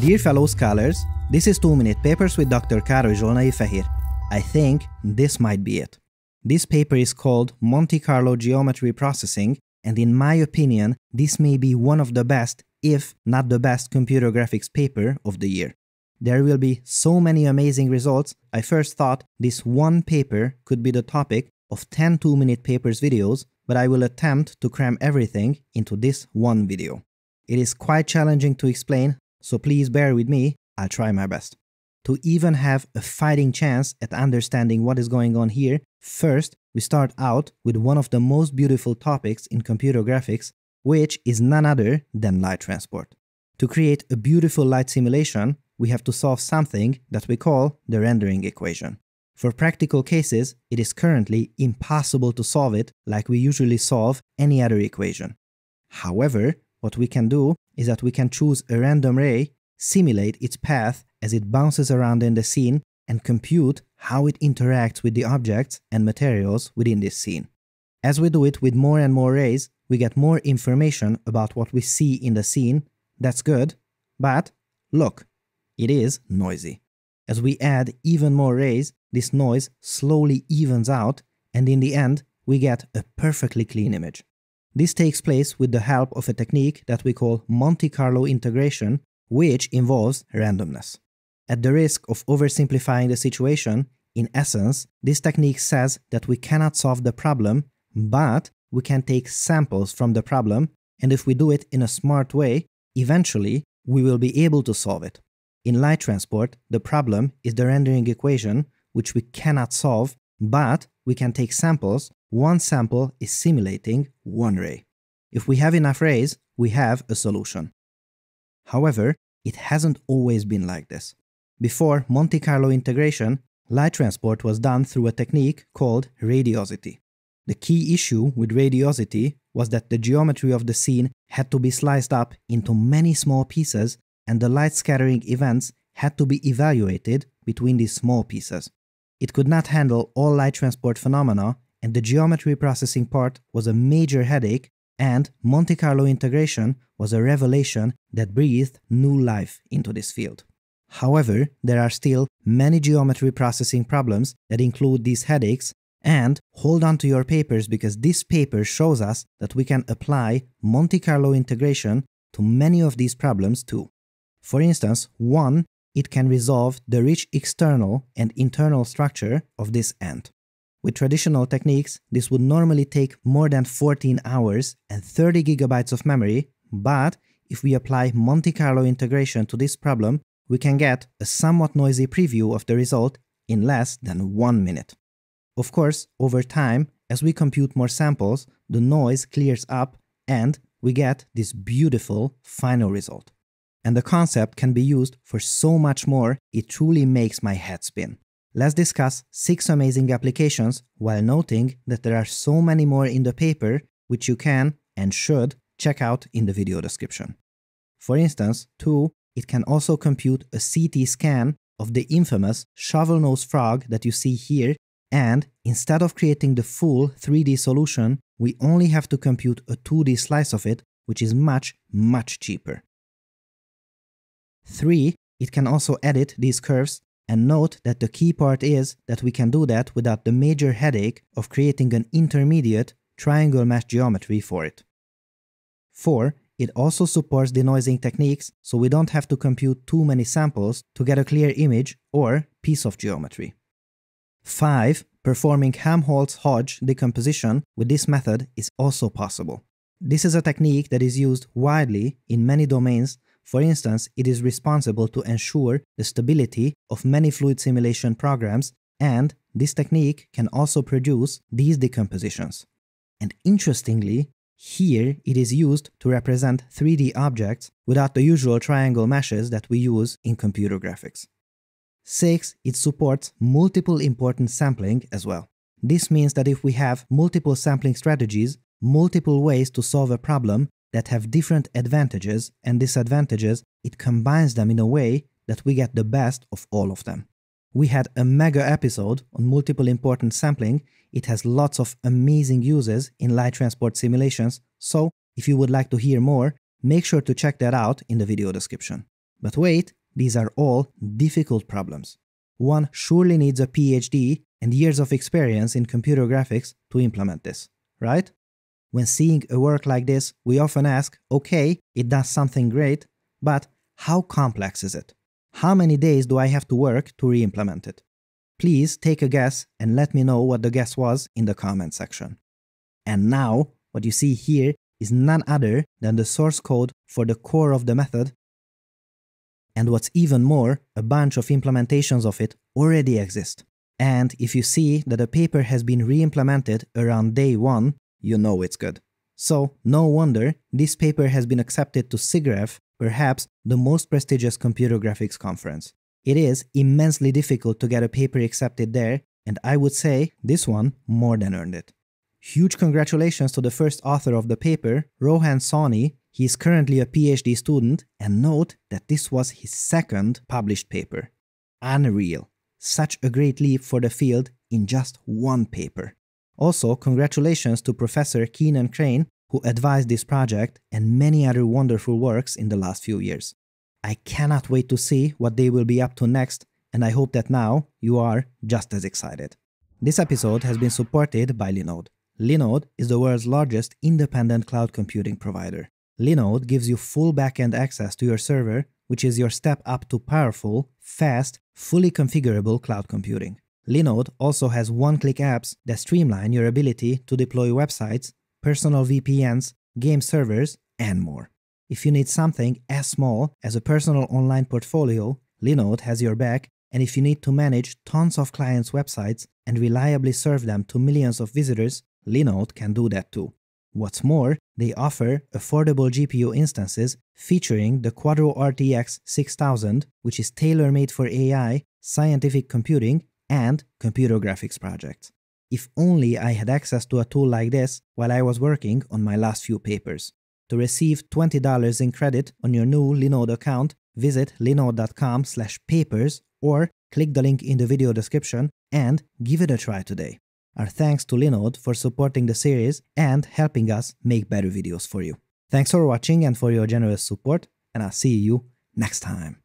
Dear fellow scholars, this is 2 Minute Papers with Dr. Károly Zsolnai. I think this might be it. This paper is called Monte Carlo Geometry Processing, and in my opinion, this may be one of the best, if not the best, computer graphics paper of the year. There will be so many amazing results, I first thought this one paper could be the topic of 10 2 minute papers videos, but I will attempt to cram everything into this one video. It is quite challenging to explain, so please bear with me, I'll try my best. To even have a fighting chance at understanding what is going on here, first we start out with one of the most beautiful topics in computer graphics, which is none other than light transport. To create a beautiful light simulation, we have to solve something that we call the rendering equation. For practical cases, it is currently impossible to solve it like we usually solve any other equation. However, what we can do is that we can choose a random ray, simulate its path as it bounces around in the scene, and compute how it interacts with the objects and materials within this scene. As we do it with more and more rays, we get more information about what we see in the scene. That's good, but look, it is noisy. As we add even more rays, this noise slowly evens out, and in the end, we get a perfectly clean image. This takes place with the help of a technique that we call Monte Carlo integration, which involves randomness. At the risk of oversimplifying the situation, in essence, this technique says that we cannot solve the problem, but we can take samples from the problem, and if we do it in a smart way, eventually we will be able to solve it. In light transport, the problem is the rendering equation, which we cannot solve, but we can take samples. One sample is simulating one ray. If we have enough rays, we have a solution. However, it hasn't always been like this. Before Monte Carlo integration, light transport was done through a technique called radiosity. The key issue with radiosity was that the geometry of the scene had to be sliced up into many small pieces and the light scattering events had to be evaluated between these small pieces. It could not handle all light transport phenomena, and the geometry processing part was a major headache, and Monte Carlo integration was a revelation that breathed new life into this field. However, there are still many geometry processing problems that include these headaches, and hold on to your papers because this paper shows us that we can apply Monte Carlo integration to many of these problems too. For instance, one, it can resolve the rich external and internal structure of this ant. With traditional techniques, this would normally take more than 14 hours and 30 gigabytes of memory, but if we apply Monte Carlo integration to this problem, we can get a somewhat noisy preview of the result in less than one minute. Of course, over time, as we compute more samples, the noise clears up and we get this beautiful final result and the concept can be used for so much more, it truly makes my head spin. Let's discuss 6 amazing applications while noting that there are so many more in the paper which you can and should check out in the video description. For instance, 2. It can also compute a CT scan of the infamous shovel-nosed frog that you see here and instead of creating the full 3D solution, we only have to compute a 2D slice of it, which is much, much cheaper. 3. It can also edit these curves and note that the key part is that we can do that without the major headache of creating an intermediate triangle mesh geometry for it. 4. It also supports denoising techniques so we don't have to compute too many samples to get a clear image or piece of geometry. 5. Performing Helmholtz-Hodge decomposition with this method is also possible. This is a technique that is used widely in many domains for instance, it is responsible to ensure the stability of many fluid simulation programs, and this technique can also produce these decompositions. And interestingly, here it is used to represent 3D objects without the usual triangle meshes that we use in computer graphics. 6. It supports multiple importance sampling as well. This means that if we have multiple sampling strategies, multiple ways to solve a problem, that have different advantages and disadvantages, it combines them in a way that we get the best of all of them. We had a mega episode on multiple importance sampling. It has lots of amazing uses in light transport simulations, so if you would like to hear more, make sure to check that out in the video description. But wait, these are all difficult problems. One surely needs a PhD and years of experience in computer graphics to implement this, right? When seeing a work like this, we often ask, okay, it does something great, but how complex is it? How many days do I have to work to re-implement it? Please take a guess and let me know what the guess was in the comment section. And now, what you see here is none other than the source code for the core of the method and what's even more, a bunch of implementations of it already exist. And if you see that a paper has been re-implemented around day 1, you know it's good. So, no wonder this paper has been accepted to SIGGRAPH, perhaps the most prestigious computer graphics conference. It is immensely difficult to get a paper accepted there, and I would say this one more than earned it. Huge congratulations to the first author of the paper, Rohan Sawhney, he is currently a PhD student, and note that this was his second published paper. Unreal. Such a great leap for the field in just one paper. Also, congratulations to Professor Keenan Crane, who advised this project and many other wonderful works in the last few years. I cannot wait to see what they will be up to next, and I hope that now you are just as excited. This episode has been supported by Linode. Linode is the world's largest independent cloud computing provider. Linode gives you full backend access to your server, which is your step up to powerful, fast, fully configurable cloud computing. Linode also has one-click apps that streamline your ability to deploy websites, personal VPNs, game servers, and more. If you need something as small as a personal online portfolio, Linode has your back, and if you need to manage tons of clients' websites and reliably serve them to millions of visitors, Linode can do that too. What's more, they offer affordable GPU instances featuring the Quadro RTX 6000, which is tailor-made for AI, scientific computing, and computer graphics projects. If only I had access to a tool like this while I was working on my last few papers. To receive $20 in credit on your new Linode account, visit linode.com slash papers or click the link in the video description and give it a try today. Our thanks to Linode for supporting the series and helping us make better videos for you. Thanks for watching and for your generous support, and I'll see you next time.